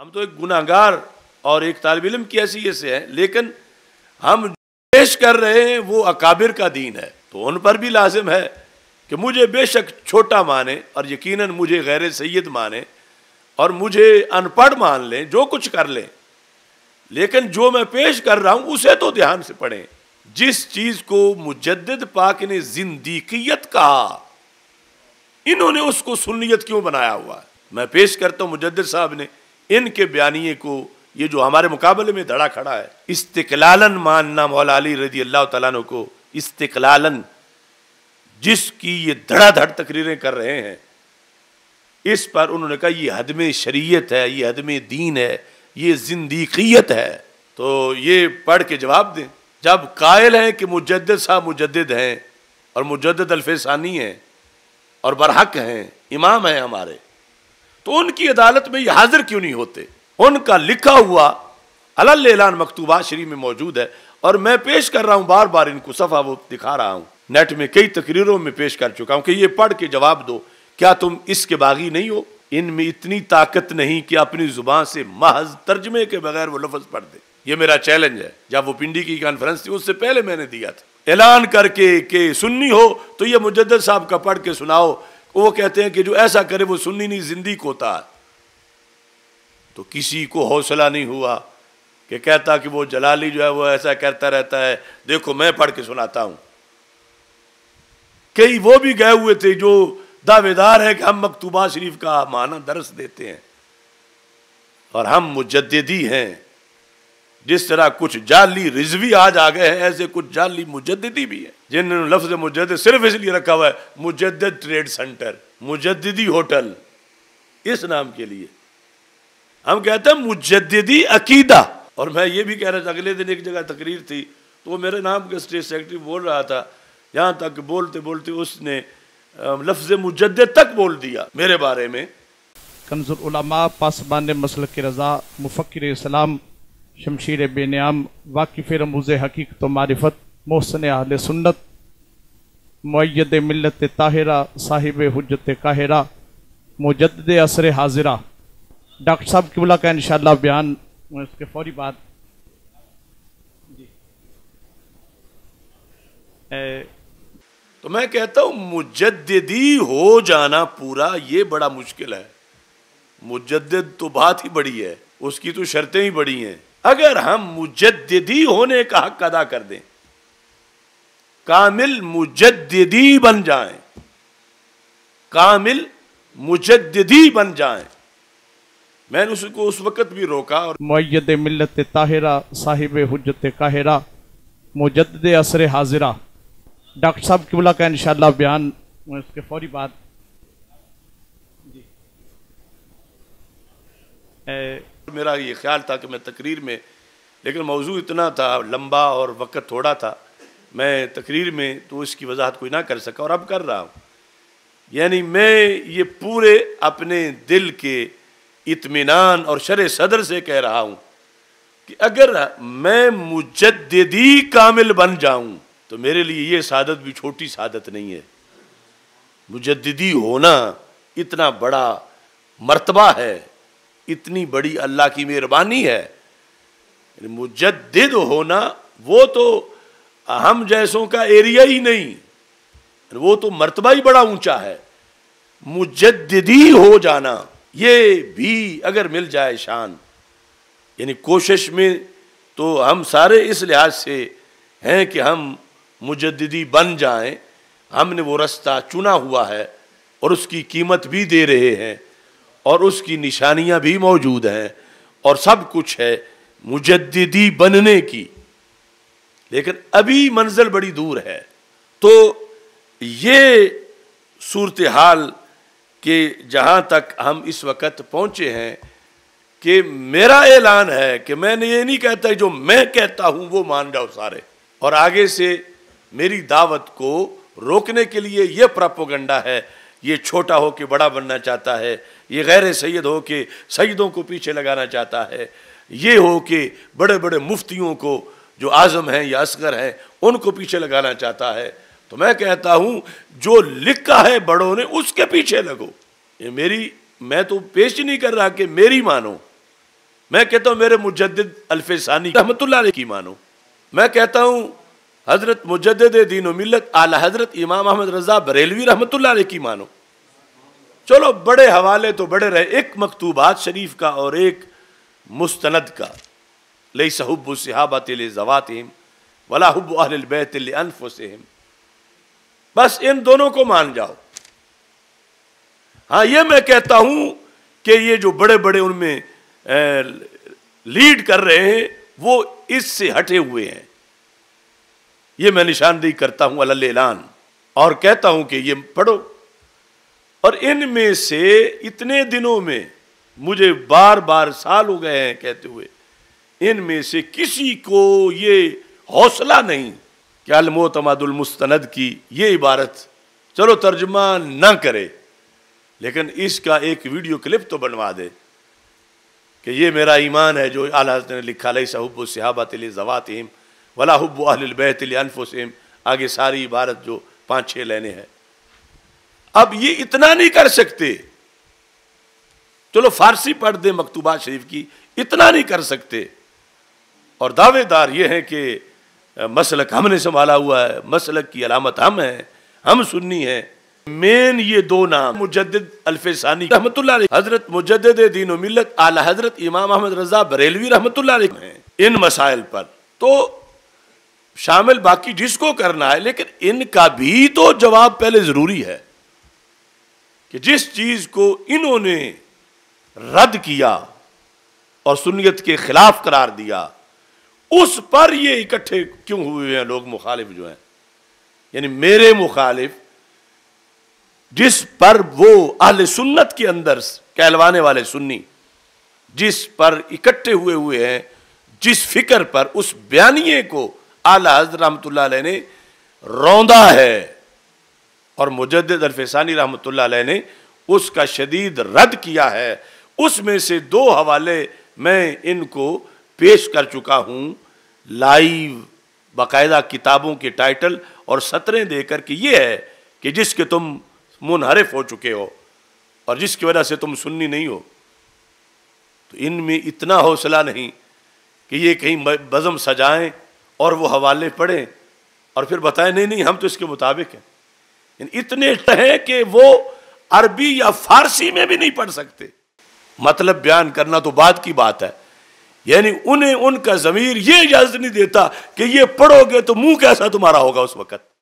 हम तो एक गुनागार और एक तालब इलम की हैसियत से हैं, लेकिन हम पेश कर रहे हैं, वो अकाबिर का दीन है। तो उन पर भी लाजिम है कि मुझे बेशक छोटा माने और यकीनन मुझे गैर सैयद माने और मुझे अनपढ़ मान लें, जो कुछ कर लें। लेकिन जो मैं पेश कर रहा हूँ, उसे तो ध्यान से पढ़ें। जिस चीज़ को मुजद पाक ने जिंदीकियत कहा, इन्होंने उसको सुन्नियत क्यों बनाया हुआ? मैं पेश करता हूँ मुजद साहब ने। इनके बयानिए को ये जो हमारे मुकाबले में धड़ा खड़ा है, इस्तकलालन मानना मौला अली रज़ी अल्लाह तु को, इस्तकलालन, जिसकी ये धड़ाधड़ तकरीरें कर रहे हैं, इस पर उन्होंने कहा, ये हदम शरीयत है, ये हदम दीन है, ये जिंदीकियत है। तो ये पढ़ के जवाब दें, जब कायल हैं कि मुजद साहब मुजद हैं, और मुजद अल्फेसानी हैं, और बरहक हैं, इमाम हैं हमारे तो उनकी अदालत में ये हाजिर क्यों नहीं होते? उनका लिखा हुआ अलान मकतूबा शरीफ में मौजूद है और मैं पेश कर रहा हूँ बार बार इनको सफ़ा वो दिखा रहा हूँ। नेट में कई तकरीरों में पेश कर चुका हूँ कि ये पढ़ के जवाब दो, क्या तुम इसके बागी नहीं हो? इनमें इतनी ताकत नहीं कि अपनी ज़ुबान से महज तर्जमे के बगैर वो लफज पढ़ दे। ये मेरा चैलेंज है। जब वो पिंडी की कॉन्फ्रेंस थी, उससे पहले मैंने दिया था। ऐलान करके कि सुन्नी हो तो ये मुजद साहब का पढ़ के सुनाओ वो कहते हैं कि जो ऐसा करे वो सुन्नी नहीं ज़िंदगी होता है। तो किसी को हौसला नहीं हुआ कि कहता कि वो जलाली जो है वो ऐसा करता रहता है। देखो, मैं पढ़ के सुनाता हूँ। कई वो भी गए हुए थे जो दावेदार है कि हम मकतूबा शरीफ का माना दरस देते हैं। और हम मुजद्दी हैं। जिस तरह कुछ जाली रिजवी आज आ गए हैं, ऐसे कुछ जाली मुजद्दी भी है, जिन्होंने लफ्ज मुजद सिर्फ़ इसलिए रखा हुआ है मुजद ट्रेड सेंटर मुजद्दी होटल, इस नाम के लिए। हम कहते हैं मुजद्दी अकीदा। और मैं ये भी कह रहा था, अगले दिन एक जगह तकरीर थी तो वो मेरे नाम के स्टेट सेक्रेटरी बोल रहा था, यहाँ तक बोलते बोलते उसने लफ्ज मुजद तक बोल दिया मेरे बारे में। कंजुलमा पासबान मसल के रज़ा मुफ़र इस्लाम शमशीर बेनियाम वाकिफ़ रमूज़ हकीकत मारिफत, मोहसन आल सुन्नत। मैद मिलत ताहिरा, साहिब हजत काहिरा। मुजद असर हाजिरा। डॉक्टर साहब किबला का इंशाल्लाह बयान उसके फौरी बाद। तो मैं कहता हूँ मुजद्दी हो जाना पूरा, ये बड़ा मुश्किल है। मुजद तो बात ही बड़ी है, उसकी तो शर्तें ही बड़ी हैं। अगर हम मुजद्दी होने का हक अदा कर दें, कामिल मुजद्दी बन जाएँ, कामिल मुजद्दी बन जाएँ। मैंने उसको उस वक्त भी रोका और मैद मिलत ताहिरा, साहिब हजत काहिरा मुजद असर हाजिरा। डॉक्टर साहब, किबला का इंशाल्लाह बयान उसके फौरी बाद मेरा ये ख्याल था कि मैं तकरीर में, लेकिन मौजू इतना था, लंबा और वक्त थोड़ा था, मैं तकरीर में तो इसकी वजाहत कोई ना कर सका और अब कर रहा हूँ। यानी मैं ये पूरे अपने दिल के इतमान और शर सदर से कह रहा हूँ कि अगर मैं मुजदी कामिल बन जाऊँ तो मेरे लिए ये सादत भी छोटी सादत नहीं है। मुजदी होना इतना बड़ा मर्तबा है। इतनी बड़ी अल्लाह की मेहरबानी है। मुजद्दिद होना, वो तो हम जैसों का एरिया ही नहीं। वो तो मरतबा ही बड़ा ऊँचा है। मुजद्दी हो जाना, ये भी अगर मिल जाए शान। यानी कोशिश में तो हम सारे इस लिहाज से हैं कि हम मुजद्दी बन जाएँ। हमने वो रास्ता चुना हुआ है और उसकी कीमत भी दे रहे हैं। और उसकी निशानियाँ भी मौजूद हैं और सब कुछ है मुजद्दी बनने की। लेकिन अभी मंजिल बड़ी दूर है। तो ये सूरत हाल के जहाँ तक हम इस वक्त पहुँचे हैं कि मेरा ऐलान है कि मैंने ये नहीं कहता जो मैं कहता हूँ वो मान जाओ सारे। और आगे से मेरी दावत को रोकने के लिए ये प्रोपोगंडा है ये छोटा हो के बड़ा बनना चाहता है, ये गैर सैयद हो के सैदों को पीछे लगाना चाहता है, ये हो के बड़े बड़े मुफ्तियों को जो आज़म हैं या असगर हैं, उनको पीछे लगाना चाहता है। तो मैं कहता हूँ, जो लिखा है बड़ों ने, उसके पीछे लगो। ये मेरी, मैं तो पेश नहीं कर रहा कि मेरी मानो। मैं कहता हूँ, मेरे मुजद अल्फानी रहमत की मानो। मैं कहता हूँ, हज़रत मुजद दीन मिलत आला हज़रत इमाम अहमद रजा बरेलवी रहमत की मानो। चलो बड़े हवाले तो बड़े रहे, एक मकतूबात शरीफ का और एक मुस्तनद का। लई सहब सिहाबत जवातिम, वला हब अहलबैत अनफुसहम। बस इन दोनों को मान जाओ। हाँ ये मैं कहता हूँ कि ये जो बड़े बड़े उनमें लीड कर रहे हैं, वो इससे हटे हुए हैं। ये मैं निशानदेही करता हूँ अल्लान और कहता हूँ कि ये पढ़ो। और इनमें से इतने दिनों में मुझे बार बार साल हो गए हैं कहते हुए, इनमें से किसी को ये हौसला नहीं कि अलमोतमादुल मुस्तनद की ये इबारत, चलो तर्जमा ना करे। लेकिन इसका एक वीडियो क्लिप तो बनवा दे कि ये मेरा ईमान है जो आला ने लिखा लई सहब सिहाबत जवातिम वला हब अहलबैत अनफुसम आगे सारी इबारत जो पाँच छः लेने हैं। अब ये इतना नहीं कर सकते। चलो फारसी पढ़ दे मकतूबा शरीफ की, इतना नहीं कर सकते। और दावेदार ये हैं कि मसलक हमने संभाला हुआ है, मसलक की अलामत हम हैं, हम सुन्नी हैं। मेन ये दो नाम मुजद अल्फानी रहमत हज़रत मुजद दीन मिलत आला हज़रत इमाम अहमद रजा बरेलवी रहमत हैं, इन मसाइल पर। तो शामिल बाकी जिसको करना है, लेकिन इनका भी तो जवाब पहले ज़रूरी है। कि जिस चीज़ को इन्होंने रद्द किया और सुनियत के खिलाफ करार दिया, उस पर ये इकट्ठे क्यों हुए हैं लोग मुखालिफ जो हैं? यानी मेरे मुखालिफ, जिस पर वो अहल सुन्नत के अंदर कहलवाने वाले सुन्नी, जिस पर इकट्ठे हुए हुए हैं, जिस फ़िक्र पर, उस बयानिए को आला हजर रहमत ने रौंदा है। और मुजद अल्फानी रहमत ने उसका शदीद रद्द किया है। उसमें से दो हवाले मैं इनको पेश कर चुका हूँ। लाइव बाकायदा किताबों के टाइटल और सतरें देकर के ये है कि जिसके तुम मुनहरफ हो चुके हो और जिसकी वजह से तुम सुन्नी नहीं हो। तो इनमें इतना हौसला नहीं कि ये कहीं बज़म सजाएँ और वो हवाले पढ़ें और फिर बताएँ, नहीं नहीं, हम तो इसके मुताबिक हैं। इतने हैं कि वो अरबी या फारसी में भी नहीं पढ़ सकते। मतलब बयान करना तो बाद की बात है। यानी उन्हें उनका जमीर यह इजाज़त नहीं देता कि ये पढ़ोगे तो मुँह कैसा तुम्हारा होगा उस वक्त।